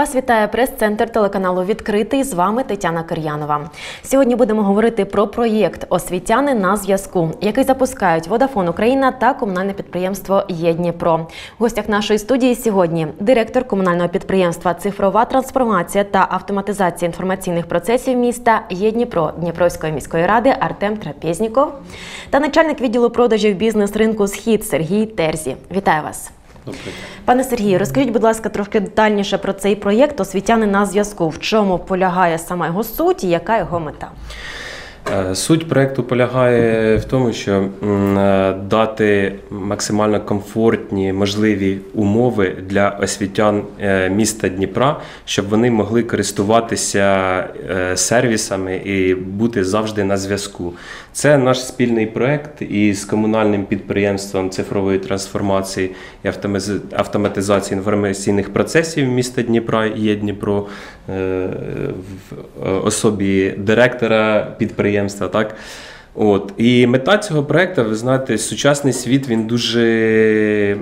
Вас вітає прес-центр телеканалу Відкритий. З вами Тетяна Кир'янова. Сьогодні будемо говорити про проєкт Освітяни на зв'язку, який запускають Водафон Україна та комунальне підприємство «Єдніпро». В гостях нашої студії сьогодні директор комунального підприємства Цифрова трансформація та автоматизація інформаційних процесів міста «Єдніпро» Дніпровської міської ради Артем Трапєзніков та начальник відділу продажів бізнес-ринку Схід Сергій Терзі. Вітаю вас. Пане Сергію, розкажіть, будь ласка, трошки детальніше про цей проєкт освітяни на зв'язку. В чому полягає сама його суть і яка його мета? Е, Суть проекту полягає в тому, що е, дати максимально комфортні можливі умови для освітян е, міста Дніпра, щоб вони могли користуватися сервісами і бути завжди на зв'язку. Це наш спільний проект із комунальним підприємством цифрової трансформації і автоматизації інформаційних процесів міста Дніпра є Дніпро е, в е, особі директора підприємства. Так? От. І мета цього проекту, ви знаєте, сучасний світ він дуже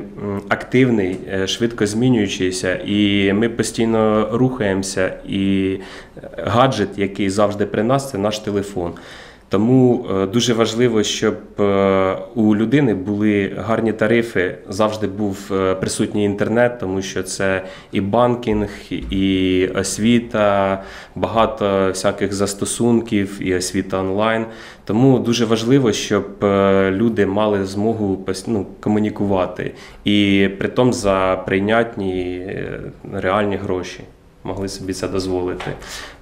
активний, е, швидко змінюючийся, і ми постійно рухаємося. І гаджет, який завжди при нас, це наш телефон. Тому е, дуже важливо, щоб е, у людини були гарні тарифи, завжди був е, присутній інтернет, тому що це і банкінг, і освіта, багато всяких застосунків, і освіта онлайн. Тому дуже важливо, щоб люди мали змогу ну, комунікувати. І при тому за прийнятні реальні гроші могли собі це дозволити.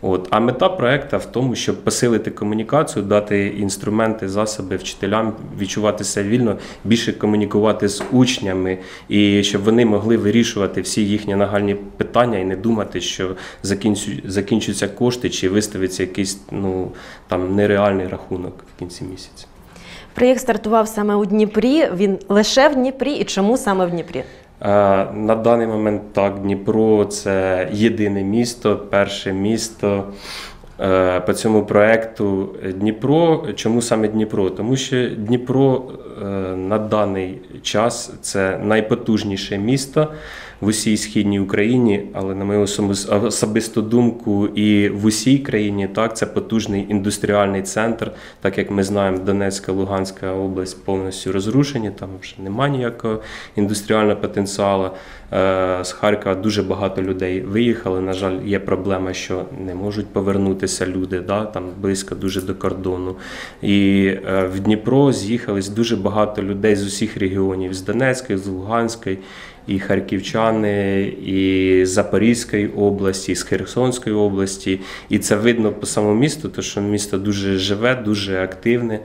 От. А мета проекту в тому, щоб посилити комунікацію, дати інструменти, засоби вчителям відчувати себе вільно, більше комунікувати з учнями, і щоб вони могли вирішувати всі їхні нагальні питання і не думати, що закінчу- закінчуються кошти чи виставиться якийсь ну, там, нереальний рахунок в кінці місяця. Проєкт стартував саме у Дніпрі. Він лише в Дніпрі. І чому саме в Дніпрі? Е, На даний момент так, Дніпро це єдине місто, перше місто е, по цьому проекту. Дніпро. Чому саме Дніпро? Тому що Дніпро е, на даний час це найпотужніше місто в усій східній Україні, але на мою особисту думку, і в усій країні так це потужний індустріальний центр. Так як ми знаємо, Донецька, Луганська область повністю розрушені, там вже немає ніякого індустріального потенціалу. Е, З Харкова дуже багато людей виїхали. На жаль, є проблема, що не можуть повернутися люди, да, там близько дуже до кордону. І е, в Дніпро з'їхались дуже багато людей з усіх регіонів: з Донецької, з Луганської, і харківчани, і Запорізької області, і з Херсонської області. І це видно по самому місту, тому що місто дуже живе, дуже активне.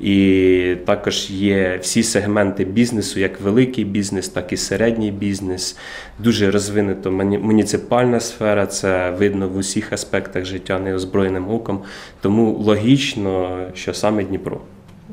І також є всі сегменти бізнесу, як великий бізнес, так і середній бізнес. Дуже розвинута муні- муніципальна сфера, це видно в усіх аспектах життя неозброєним оком. Тому логічно, що саме Дніпро.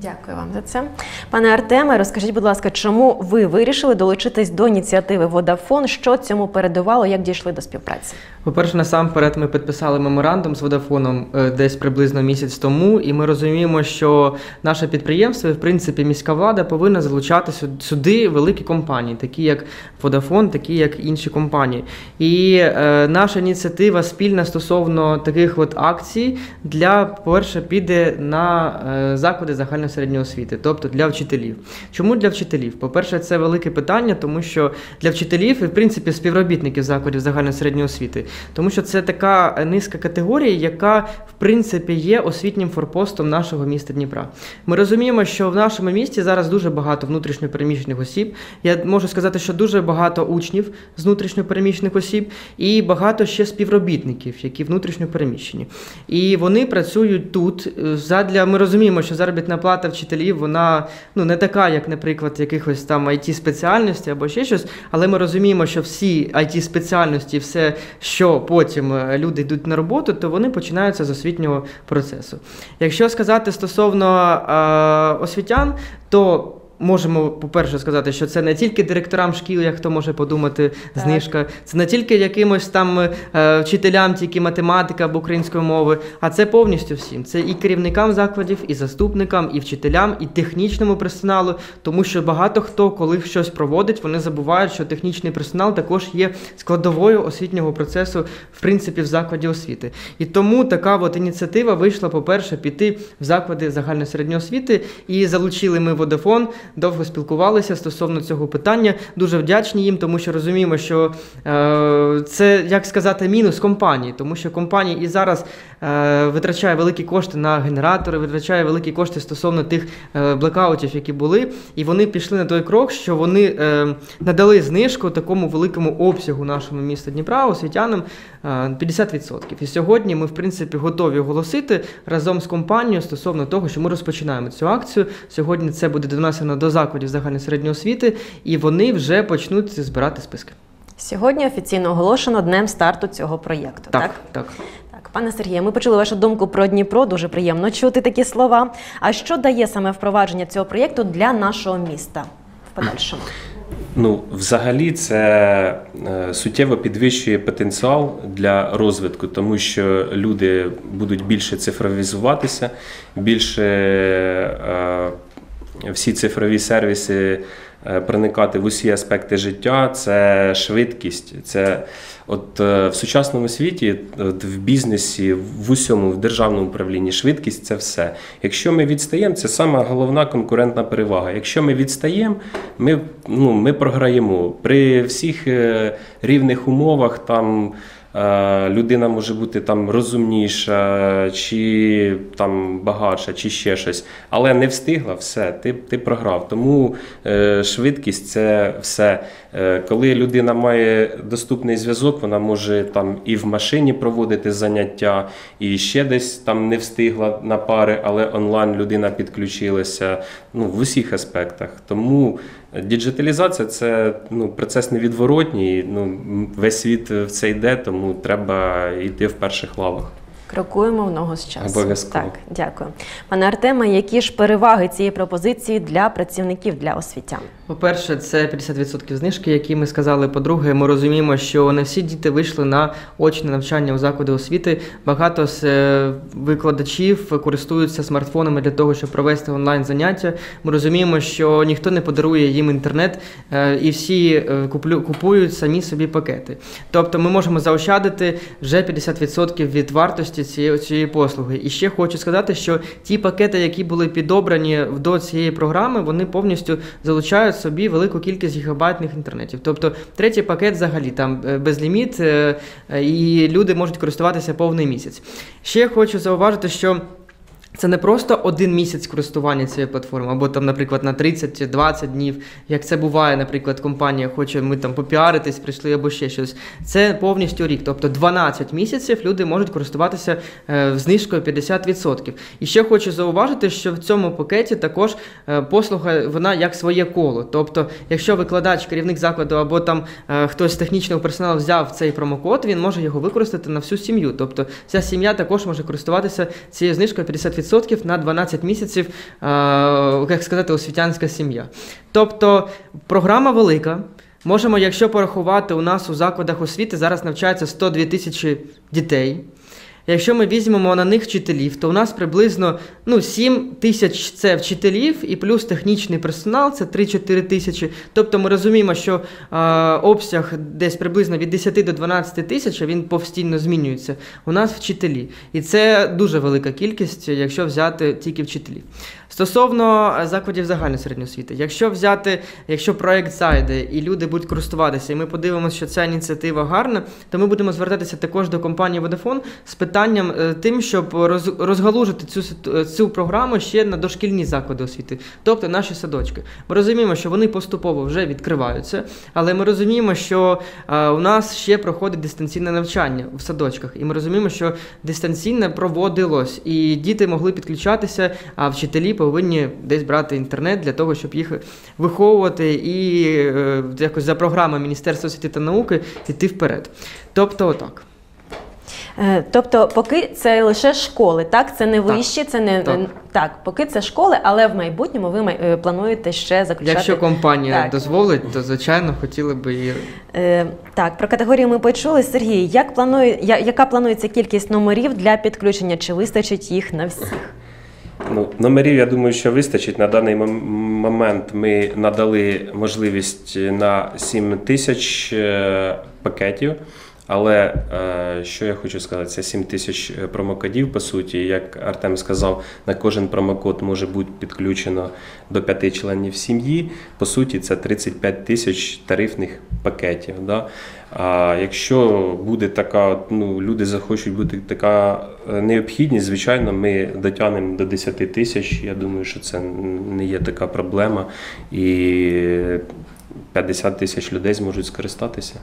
Дякую вам за це. Пане Артеме, розкажіть, будь ласка, чому ви вирішили долучитись до ініціативи Водафон? Що цьому передувало? Як дійшли до співпраці? По-перше, насамперед ми підписали меморандум з Водафоном е, десь приблизно місяць тому, і ми розуміємо, що наше підприємство, в принципі міська влада повинна залучати сю- сюди великі компанії, такі як Водафон, такі як інші компанії. І е, наша ініціатива спільна стосовно таких от акцій для, по-перше, піде на е, заклади загальної середньої освіти, тобто для вчителів. Чому для вчителів? По-перше, це велике питання, тому що для вчителів і в принципі співробітників закладів загальної середньої освіти, тому що це така низка категорія, яка в принципі є освітнім форпостом нашого міста Дніпра. Ми розуміємо, що в нашому місті зараз дуже багато внутрішньопереміщених осіб. Я можу сказати, що дуже багато учнів з внутрішньопереміщених осіб, і багато ще співробітників, які внутрішньопереміщені. І вони працюють тут. е, Задля ми розуміємо, що заробітна плата вчителів вона ну не така, як, наприклад, якихось там it спеціальності або ще щось. Але ми розуміємо, що всі it спеціальності, все, що потім е, люди йдуть на роботу, то вони починаються з освітнього процесу. Якщо сказати стосовно е, освітян, то можемо, по-перше, сказати, що це не тільки директорам шкіл, як хто може подумати, Так. знижка, це не тільки якимось там е, вчителям, тільки математики або української мови, а це повністю всім. Це і керівникам закладів, і заступникам, і вчителям, і технічному персоналу, тому що багато хто, коли щось проводить, вони забувають, що технічний персонал також є складовою освітнього процесу, в принципі, в закладі освіти. І тому така от ініціатива вийшла, по-перше, піти в заклади загальної середньої освіти, і залучили ми Водафон, довго спілкувалися стосовно цього питання. Дуже вдячні їм, тому що розуміємо, що е, це як сказати мінус компанії, тому що компанія і зараз е, витрачає великі кошти на генератори, витрачає великі кошти стосовно тих е, блекаутів, які були, і вони пішли на той крок, що вони е, надали знижку такому великому обсягу нашому міста Дніпра, освітянам е, 50%. І сьогодні ми, в принципі, готові оголосити разом з компанією стосовно того, що ми розпочинаємо цю акцію. Сьогодні це буде донесено до закладів загальної середньої освіти, і вони вже почнуть збирати списки. Сьогодні офіційно оголошено днем старту цього проєкту. Так, Так, так. так, пане Сергію, ми почули вашу думку про Дніпро. Дуже приємно чути такі слова. А що дає саме впровадження цього проєкту для нашого міста в подальшому? Ну, взагалі, це е, суттєво підвищує потенціал для розвитку, тому що люди будуть більше цифровізуватися, більше е, всі цифрові сервіси е, проникати в усі аспекти життя. Це швидкість. Це от е, в сучасному світі, от в бізнесі, в усьому, в державному управлінні швидкість це все. Якщо ми відстаємо, це сама головна конкурентна перевага. Якщо ми відстаємо, ми, ну, ми програємо. При всіх е, рівних умовах там. Е, Людина може бути там розумніша, чи там багатша, чи ще щось, але не встигла, все, ти, ти програв. Тому е, швидкість це все. Е, коли людина має доступний зв'язок, вона може там і в машині проводити заняття, і ще десь там не встигла на пари, але онлайн людина підключилася. Ну, в усіх аспектах. Тому діджиталізація це ну, процес невідворотній. Ну, весь світ в це йде, тому треба йти в перших лавах. Крокуємо в ногу з часу. Обов'язково. Так, дякую. Пане Артеме, які ж переваги цієї пропозиції для працівників, для освітян? По-перше, це 50% знижки, які ми сказали. По-друге, ми розуміємо, що не всі діти вийшли на очне навчання у заклади освіти. Багато з е, викладачів користуються смартфонами для того, щоб провести онлайн заняття. Ми розуміємо, що ніхто не подарує їм інтернет, е, і всі е, купують самі собі пакети. Тобто ми можемо заощадити вже 50% від вартості цієї, цієї послуги. І ще хочу сказати, що ті пакети, які були підобрані до цієї програми, вони повністю залучають собі велику кількість гігабайтних інтернетів. Тобто третій пакет взагалі там е, безліміт, е, е, і люди можуть користуватися повний місяць. Ще хочу зауважити, що. Це не просто один місяць користування цією платформою, або там, наприклад, на 30 чи 20 днів, як це буває, наприклад, компанія хоче, ми там попіаритись, прийшли або ще щось. Це повністю рік, тобто 12 місяців люди можуть користуватися е, знижкою 50%. І ще хочу зауважити, що в цьому пакеті також е, послуга вона як своє коло. Тобто, якщо викладач, керівник закладу або там е, хтось з технічного персоналу взяв цей промокод, він може його використати на всю сім'ю. Тобто, ця сім'я також може користуватися цією знижкою 50% на 12 місяців, е, як сказати, освітянська сім'я. Тобто, програма велика. Можемо, якщо порахувати, у нас у закладах освіти зараз навчається 102 тисячі дітей. Якщо ми візьмемо на них вчителів, то у нас приблизно ну, 7 тисяч це вчителів, і плюс технічний персонал це 3-4 тисячі. Тобто ми розуміємо, що е, обсяг десь приблизно від 10 до 12 тисяч, він постійно змінюється. У нас вчителі. І це дуже велика кількість, якщо взяти тільки вчителів. Стосовно е, закладів загальної середньої освіти, якщо взяти, якщо проект зайде і люди будуть користуватися, і ми подивимося, що ця ініціатива гарна, то ми будемо звертатися також до компанії Vodafone з питанням е, тим, щоб роз, розгалужити цю е, цю програму ще на дошкільні заклади освіти, тобто наші садочки. Ми розуміємо, що вони поступово вже відкриваються, але ми розуміємо, що у нас ще проходить дистанційне навчання в садочках, і ми розуміємо, що дистанційне проводилось, і діти могли підключатися, а вчителі повинні десь брати інтернет для того, щоб їх виховувати і е, якось за програмою Міністерства освіти та науки йти вперед. Тобто, отак. Е, Тобто, поки це лише школи, так? Це не Так. вищі, це не Так. так, поки це школи, але в майбутньому ви май- е, плануєте ще заключати. Якщо компанія Так. дозволить, то звичайно хотіли би її. Так, про категорію ми почули. Сергій, як планує, яка планується кількість номерів для підключення? Чи вистачить їх на всіх? Ну, номерів, я думаю, що вистачить. На даний момент ми надали можливість на 7 тисяч е, пакетів. Але е, що я хочу сказати, це 7 тисяч е, промокодів, по суті. Як Артем сказав, на кожен промокод може бути підключено до 5 членів сім'ї. По суті, це 35 тисяч тарифних пакетів. Да? А якщо буде така, ну, люди захочуть бути така е, необхідність, звичайно, ми дотягнемо до 10 тисяч. Я думаю, що це не є така проблема. І 50 тисяч людей зможуть скористатися.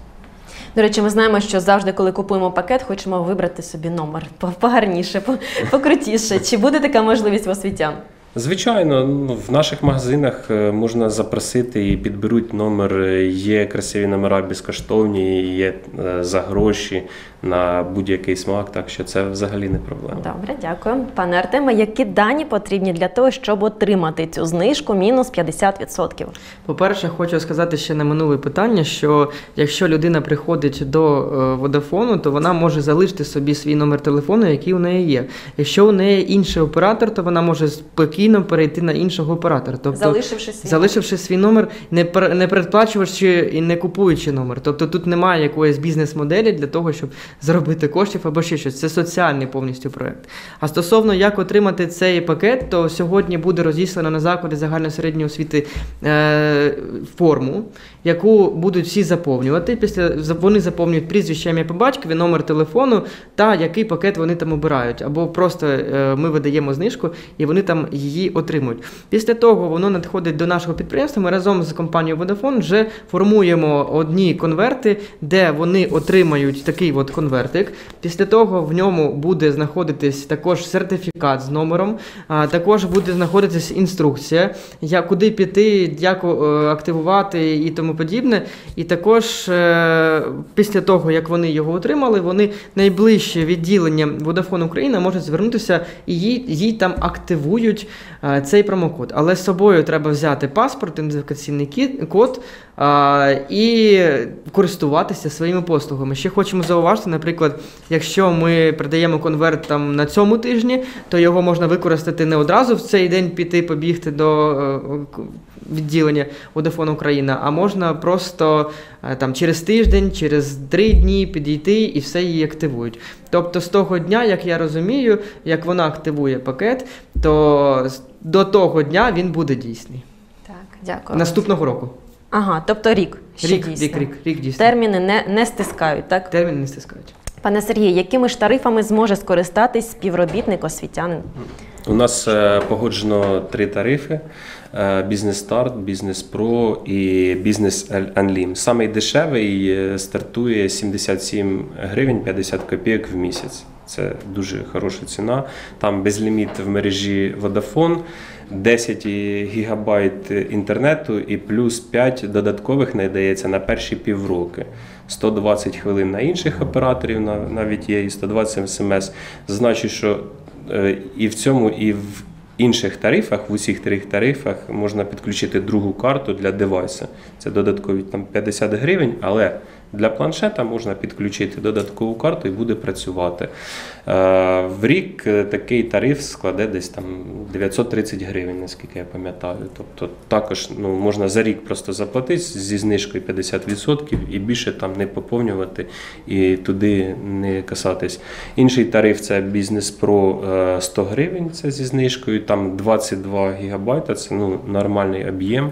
До речі, ми знаємо, що завжди, коли купуємо пакет, хочемо вибрати собі номер по- погарніше, покрутіше. Чи буде така можливість в освітян? Звичайно, ну, в наших магазинах е, можна запросити і підберуть номер. Є красиві номера безкоштовні, є е, за гроші на будь-який смак, так що це взагалі не проблема. Добре, дякую. Пане Артеме, які дані потрібні для того, щоб отримати цю знижку мінус 50%? По-перше, хочу сказати ще на минуле питання, що якщо людина приходить до е, Водафону, то вона може залишити собі свій номер телефону, який у неї є. Якщо у неї інший оператор, то вона може спокійно перейти на іншого оператора. Тобто, Залишивши свій залишивши свій номер, не не передплачувавши і не купуючи номер. Тобто тут немає якоїсь бізнес-моделі для того, щоб заробити коштів або ще щось. Це соціальний повністю проект. А стосовно як отримати цей пакет, то сьогодні буде розіслано на заклади загальної середньої освіти е, форму, яку будуть всі заповнювати. Після вони заповнюють прізвище, ім'я по батькові, номер телефону та який пакет вони там обирають. Або просто е, ми видаємо знижку і вони там її отримують. Після того воно надходить до нашого підприємства. Ми разом з компанією Vodafone вже формуємо одні конверти, де вони отримають такий от конвертик. Після того в ньому буде знаходитись також сертифікат з номером, а також буде знаходитись інструкція, як куди піти, як активувати і тому подібне. І також е, після того, як вони його отримали, вони найближче відділення Vodafone Україна можуть звернутися і їй, їй там активують е, цей промокод. Але з собою треба взяти паспорт, ідентифікаційний код і користуватися своїми послугами. Ще хочемо зауважити, наприклад, якщо ми продаємо конверт там на цьому тижні, то його можна використати не одразу в цей день піти, побігти до е, відділення Vodafone Україна, а можна просто е, там через тиждень, через три дні підійти і все її активують. Тобто з того дня, як я розумію, як вона активує пакет, то до того дня він буде дійсний. Так, дякую. Наступного року. Ага, тобто рік. Ще Рік, дійсно. рік, рік, рік дійсно. Терміни не, не стискають, так? Термін не стискають. Пане Сергію, якими ж тарифами зможе скористатись співробітник освітянин? У нас е, погоджено три тарифи: е, Бізнес Старт, Бізнес Про і Бізнес Unlim. Самий дешевий е, стартує 77 гривень 50 копійок в місяць. Це дуже хороша ціна. Там безліміт в мережі Vodafone, 10 гігабайт інтернету і плюс 5 додаткових надається на перші півроки. 120 хвилин на інших операторів навіть є, і 120 смс. Значить, що е, і в цьому, і в інших тарифах, в усіх трьох тарифах можна підключити другу карту для девайса. Це додаткові там 50 гривень, але для планшета можна підключити додаткову карту і буде працювати. Е, В рік е, такий тариф складе десь там 930 гривень, наскільки я пам'ятаю. Тобто також ну, можна за рік просто заплатити зі знижкою 50% і більше там не поповнювати і туди не касатись. Інший тариф це Бізнес Про е, 100 гривень, це зі знижкою, там 22 гігабайта, це ну, нормальний об'єм.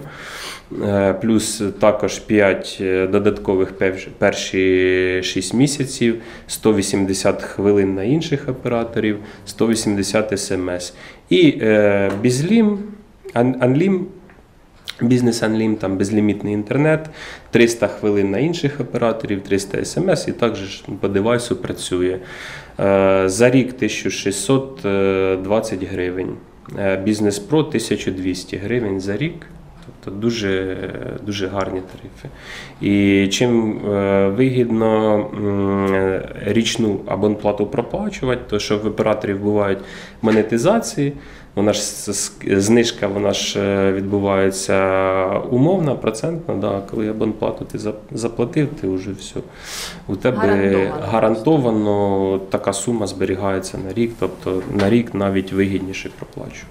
Е, Плюс також 5 додаткових перші 6 місяців, 180 хвилин на інших операторів, 180 смс. І е, Bizlim, Un- Бізнес Unlim, там безлімітний інтернет, 300 хвилин на інших операторів, 300 смс і також по девайсу працює. Е, За рік 1620 гривень. Е, Бізнес Про 1200 гривень за рік. Тобто дуже, дуже гарні тарифи. І чим е, вигідно річну абонплату проплачувати, то що в операторів бувають монетизації, вона ж знижка вона ж е, відбувається умовна, процентна. Да, коли абонплату ти заплатив, ти вже все. У тебе Гарантовано. гарантовано така сума зберігається на рік, тобто на рік навіть вигідніше проплачу.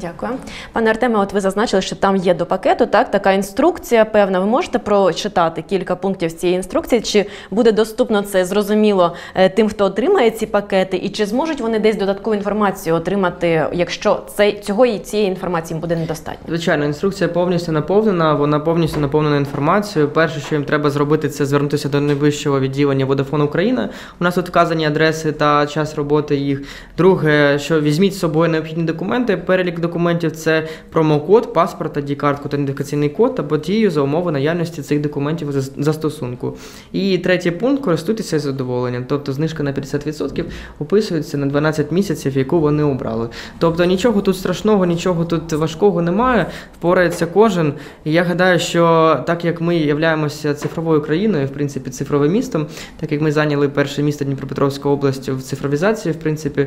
Дякую. Пане Артеме, от ви зазначили, що там є до пакету, так, така інструкція певна. Ви можете прочитати кілька пунктів з цієї інструкції? Чи буде доступно це зрозуміло е, тим, хто отримає ці пакети, і чи зможуть вони десь додаткову інформацію отримати, якщо це, цього і цієї інформації буде недостатньо? Звичайно, інструкція повністю наповнена, вона повністю наповнена інформацією. Перше, що їм треба зробити, це звернутися до найвищого відділення Vodafone Україна. У нас тут вказані адреси та час роботи їх. Друге, що візьміть з собою необхідні документи. Перелік документів це промокод, паспорт, id картку та ідентифікаційний код або дію за умови наявності цих документів застосунку. І третій пункт користуйтеся задоволенням, тобто знижка на 50% описується на 12 місяців, яку вони обрали. Тобто нічого тут страшного, нічого тут важкого немає. Впорається кожен. І я гадаю, що так як ми являємося цифровою країною, в принципі, цифровим містом, так як ми зайняли перше місто Дніпропетровської області в цифровізації, в принципі,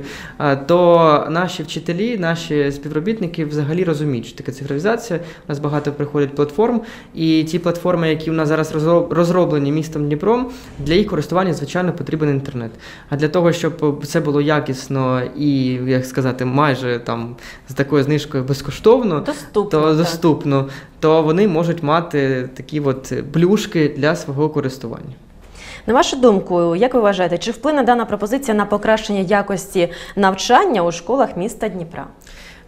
то наші вчителі, наші співробітники взагалі розуміють, що таке цифровізація. У нас багато приходять платформ, і ті платформи, які у нас зараз розроб- розроблені містом Дніпром, для їх користування, звичайно, потрібен інтернет. А для того, щоб це було якісно і, як сказати, майже там з такою знижкою безкоштовно, Доступно. то так. доступно, то вони можуть мати такі от плюшки для свого користування. На вашу думку, як ви вважаєте, чи вплине дана пропозиція на покращення якості навчання у школах міста Дніпра?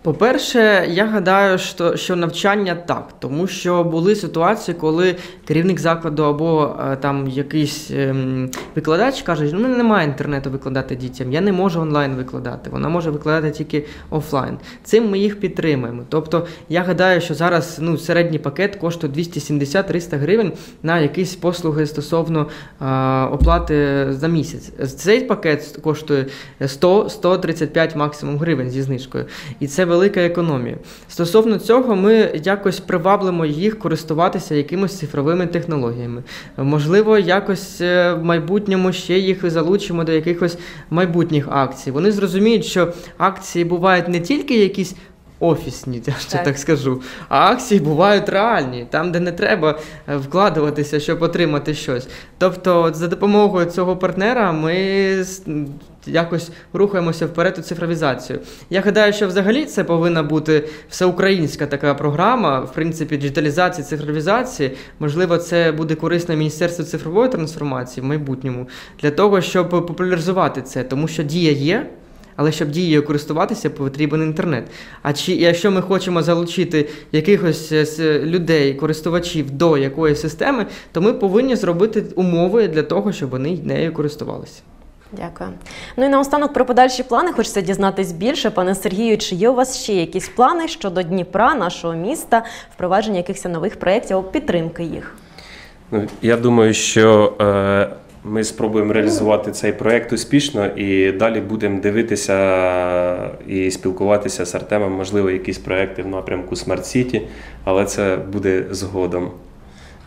По-перше, я гадаю, що, що навчання так, тому що були ситуації, коли керівник закладу або е, там якийсь ем, викладач каже, ну мене немає інтернету викладати дітям, я не можу онлайн викладати, вона може викладати тільки офлайн. Цим ми їх підтримуємо. Тобто я гадаю, що зараз ну, середній пакет коштує 270-300 гривень на якісь послуги стосовно е, оплати за місяць. Цей пакет коштує 100-135 максимум гривень зі знижкою. І це велика економія. Стосовно цього, ми якось приваблимо їх користуватися якимось цифровими технологіями. Можливо, якось е, в майбутньому ще їх залучимо до якихось майбутніх акцій. Вони зрозуміють, що акції бувають не тільки якісь. Офісні, я ще Так. так. скажу. А акції бувають реальні, там, де не треба е, вкладуватися, щоб отримати щось. Тобто, за допомогою цього партнера ми якось рухаємося вперед у цифровізацію. Я гадаю, що взагалі це повинна бути всеукраїнська така програма, в принципі, діджиталізації, цифровізації. Можливо, це буде корисно Міністерству цифрової трансформації в майбутньому для того, щоб популяризувати це, тому що дія є. Але щоб дією користуватися, потрібен інтернет. А чи якщо ми хочемо залучити якихось е, людей, користувачів до якоїсь системи, то ми повинні зробити умови для того, щоб вони нею користувалися. Дякую. Ну і наостанок про подальші плани хочеться дізнатись більше. Пане Сергію, чи є у вас ще якісь плани щодо Дніпра, нашого міста, впровадження якихось нових проєктів або підтримки їх? Ну, я думаю, що е, ми спробуємо реалізувати цей проект успішно і далі будемо дивитися і спілкуватися з Артемом, можливо, якісь проекти в напрямку Smart City, але це буде згодом.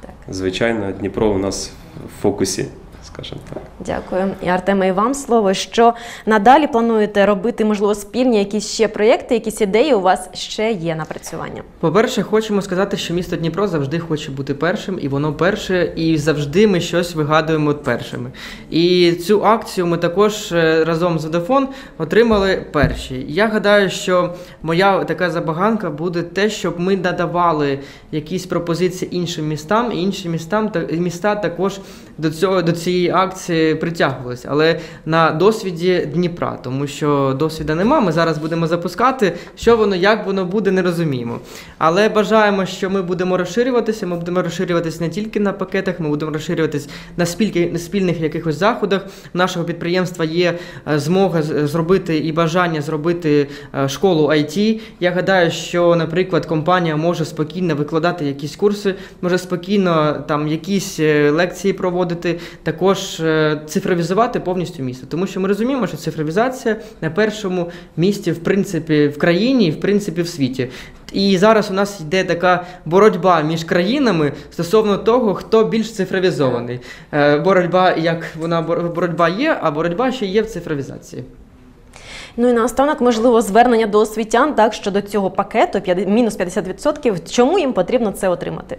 Так. Звичайно, Дніпро у нас в фокусі, скажімо так. Дякую. І Артеме, і вам слово. Що надалі плануєте робити, можливо, спільні якісь ще проєкти, якісь ідеї у вас ще є напрацювання? По-перше, хочемо сказати, що місто Дніпро завжди хоче бути першим, і воно перше, і завжди ми щось вигадуємо першими. І цю акцію ми також е, разом з Vodafone отримали перші. Я гадаю, що моя така забаганка буде те, щоб ми надавали якісь пропозиції іншим містам, і інші містам та міста також до цього до цієї акції притягувалися, але на досвіді Дніпра, тому що досвіду нема. Ми зараз будемо запускати. Що воно, як воно буде, не розуміємо. Але бажаємо, що ми будемо розширюватися. Ми будемо розширюватися не тільки на пакетах, ми будемо розширюватись на спільки на спільних якихось заходах. У нашого підприємства є е, змога зробити і бажання зробити е, школу IT. Я гадаю, що, наприклад, компанія може спокійно викладати якісь курси, може спокійно там якісь е, лекції проводити. Також також е, цифровізувати повністю місто. Тому що ми розуміємо, що цифровізація на першому місці, в принципі, в країні і в принципі в світі. І зараз у нас йде така боротьба між країнами стосовно того, хто більш цифровізований. Е, Боротьба, як вона бор- боротьба є, а боротьба ще є в цифровізації. Ну і наостанок, можливо, звернення до освітян так щодо цього пакету мінус 50%. Чому їм потрібно це отримати?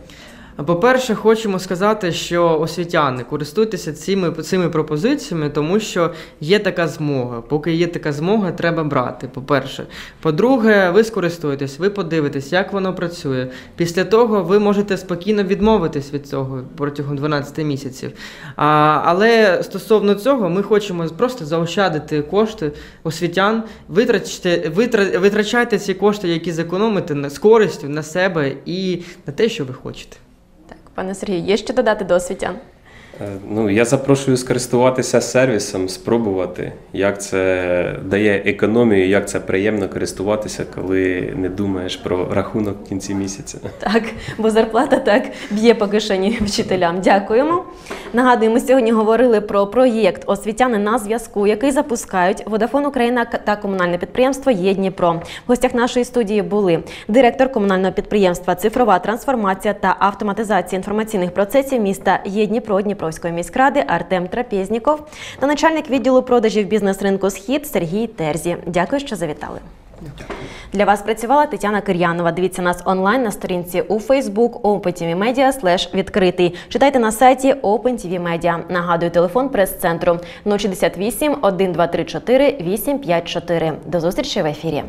По-перше, хочемо сказати, що освітяни користуйтеся цими, цими пропозиціями, тому що є така змога. Поки є така змога, треба брати. По-перше. По-друге, ви скористуєтесь, ви подивитесь, як воно працює. Після того ви можете спокійно відмовитись від цього протягом 12 місяців. А, але стосовно цього, ми хочемо просто заощадити кошти освітян, витрачте, витра, витрачайте ці кошти, які зекономите з користю на себе і на те, що ви хочете. Пане Сергію, є що додати до освітян? Е, Ну, я запрошую скористуватися сервісом, спробувати, як це дає економію, як це приємно користуватися, коли не думаєш про рахунок в кінці місяця. Так, бо зарплата так б'є по кишені вчителям. Дякуємо. Нагадую, ми сьогодні говорили про проєкт освітяни на зв'язку, який запускають Водафон Україна та комунальне підприємство «Є-Дніпро». В гостях нашої студії були директор комунального підприємства Цифрова трансформація та автоматизація інформаційних процесів міста «Є-Дніпро» Дніпровської міськради Артем Трапєзніков та начальник відділу продажів бізнес-ринку Схід Сергій Терзі. Дякую, що завітали. Для вас працювала Тетяна Кир'янова. Дивіться нас онлайн на сторінці у Facebook OpenTVMedia slash відкритий. Читайте на сайті OpenTV Media. Нагадую, телефон прес-центру 068 1234 854. До зустрічі в ефірі.